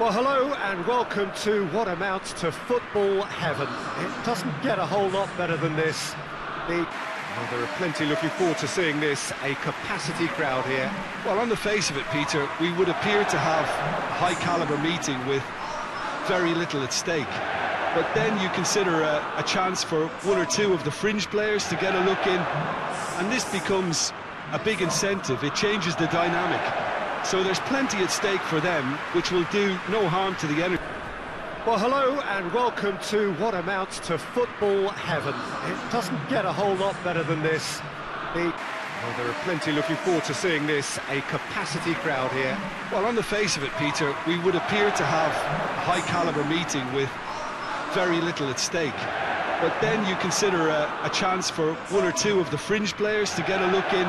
Well, hello and welcome to what amounts to football heaven. It doesn't get a whole lot better than this. The well, there are plenty looking forward to seeing this, a capacity crowd here. Well, on the face of it, Peter, we would appear to have a high-caliber meeting with very little at stake. But then you consider a, a chance for one or two of the fringe players to get a look in, and this becomes a big incentive. It changes the dynamic. So there's plenty at stake for them, which will do no harm to the energy. Well, hello and welcome to what amounts to football heaven. It doesn't get a whole lot better than this. The well, there are plenty looking forward to seeing this, a capacity crowd here. Well, on the face of it, Peter, we would appear to have a high-caliber meeting with very little at stake. But then you consider a, a chance for one or two of the fringe players to get a look in,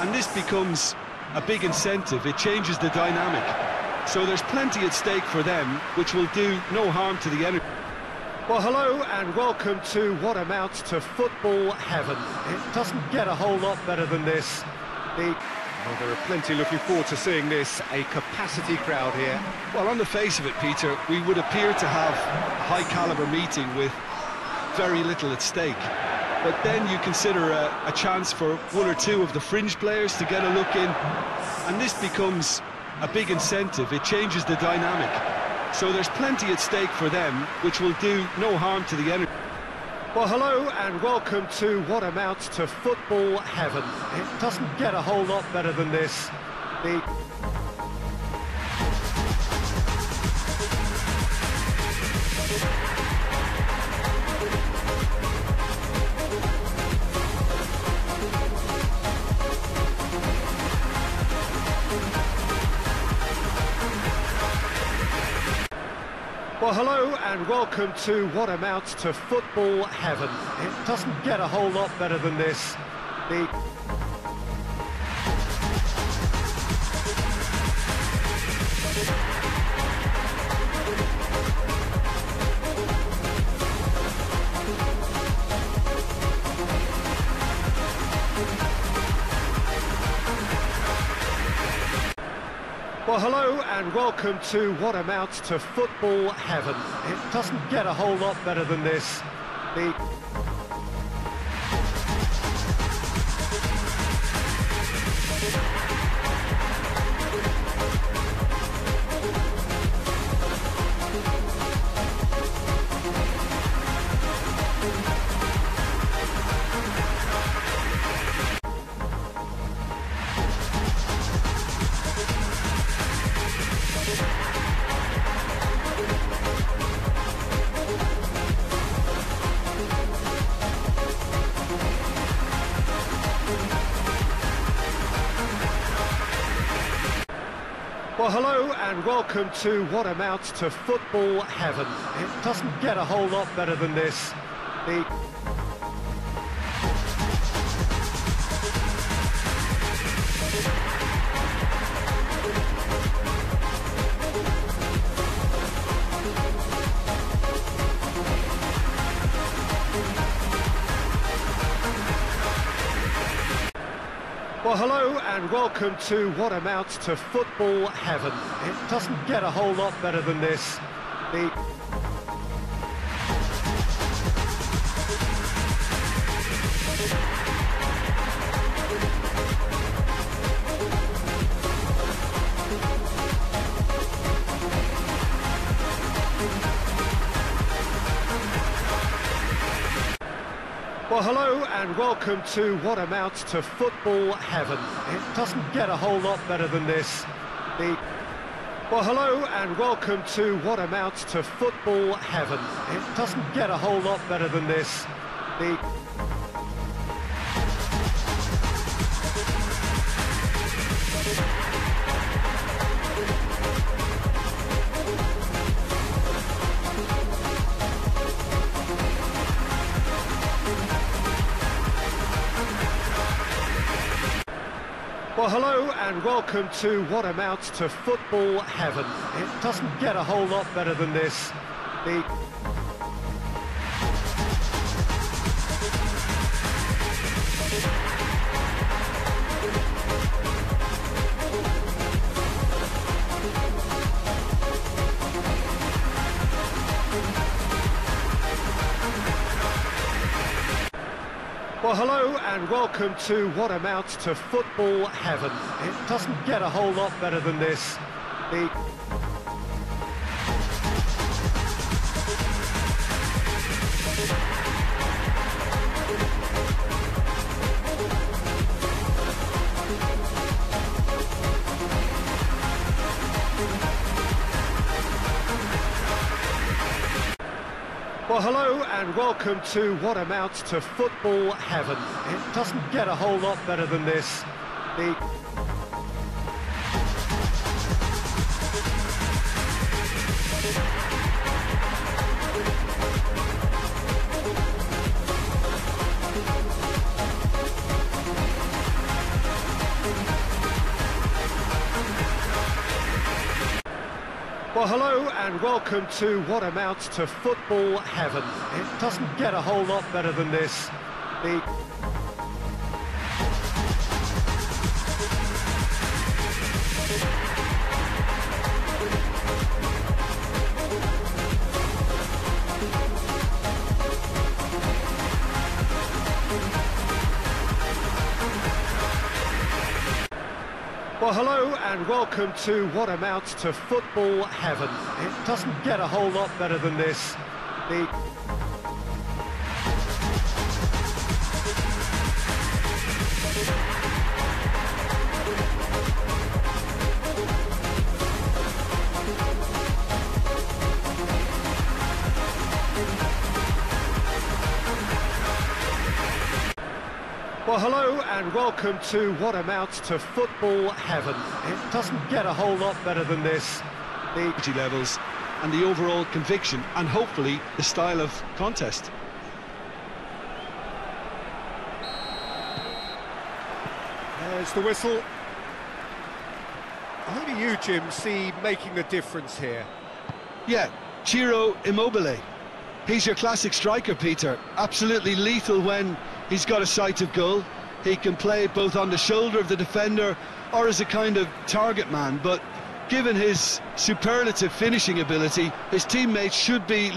and this becomes a big incentive. It changes the dynamic. So there's plenty at stake for them, which will do no harm to the energy. Well, hello and welcome to what amounts to football heaven. It doesn't get a whole lot better than this. The well, there are plenty looking forward to seeing this, a capacity crowd here. Well, on the face of it, Peter, we would appear to have a high-caliber meeting with very little at stake. But then you consider a, a chance for one or two of the fringe players to get a look in, and this becomes a big incentive. It changes the dynamic. So there's plenty at stake for them, which will do no harm to the energy. Well, hello and welcome to what amounts to football heaven. It doesn't get a whole lot better than this. The Well, hello and welcome to what amounts to football heaven. It doesn't get a whole lot better than this. The Well, hello and welcome to what amounts to football heaven. It doesn't get a whole lot better than this. The Well, hello and welcome to what amounts to football heaven. It doesn't get a whole lot better than this. The Well, hello and welcome to what amounts to football heaven. It doesn't get a whole lot better than this. The Well, hello and welcome to what amounts to football heaven. It doesn't get a whole lot better than this. The well, hello and welcome to what amounts to football heaven. It doesn't get a whole lot better than this. The Well, hello and welcome to what amounts to football heaven. It doesn't get a whole lot better than this. The Well, hello and welcome to what amounts to football heaven. It doesn't get a whole lot better than this. The Well, hello and welcome to what amounts to football heaven. It doesn't get a whole lot better than this. The Well, hello and welcome to what amounts to football heaven. It doesn't get a whole lot better than this. The Well, hello and welcome to what amounts to football heaven. It doesn't get a whole lot better than this. The Well, hello and welcome to what amounts to football heaven. It doesn't get a whole lot better than this. The Energy levels and the overall conviction and hopefully the style of contest. There's the whistle. Who do you, Jim, see making the difference here? Yeah, Ciro Immobile. He's your classic striker, Peter. Absolutely lethal when he's got a sight of goal. He can play both on the shoulder of the defender or as a kind of target man, but given his superlative finishing ability, his teammates should be